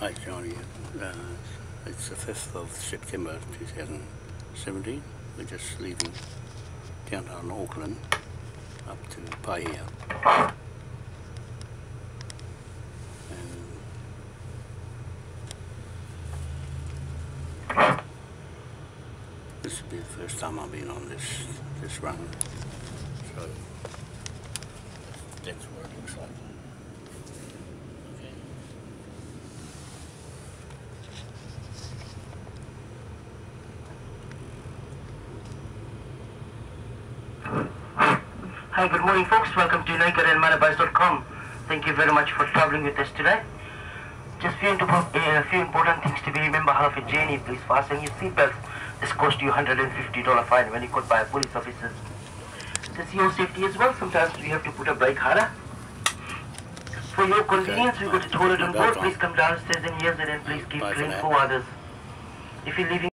Hi, Johnny. Uh, it's the 5th of September 2017. We're just leaving downtown Auckland up to. And this will be the first time I've been on this this run. So that's what it looks like. Hi, good morning folks. Welcome to nakedandmanabus.com. Thank you very much for traveling with us today. Just few, uh, few important things to be remember half a journey. Please fasten your seatbelts. This costs you $150 fine when you're caught by a police officer. This is your safety as well. Sometimes we have to put a brake harder. For your convenience, we've got a toilet on board. Please come downstairs and use it and please keep Bye clean for others. If you're leaving